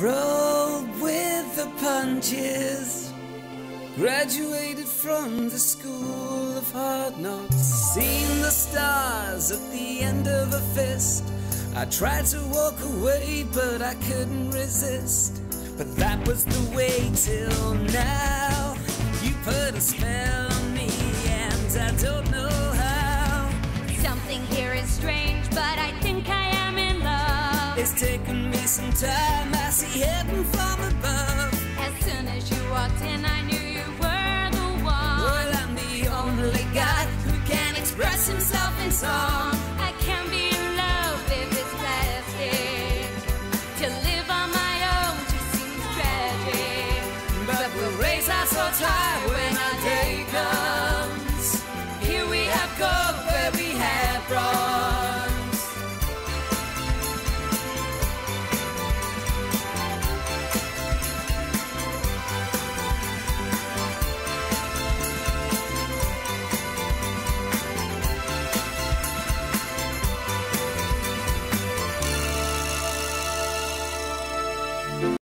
rolled with the punches. Graduated from the school of hard knocks. Seen the stars at the end of a fist. I tried to walk away, but I couldn't resist. But that was the way till now. You put a spell It's taken me some time. I see heaven from above. As soon as you walked in, I knew you were the one. Well, I'm the only guy who can express himself in song.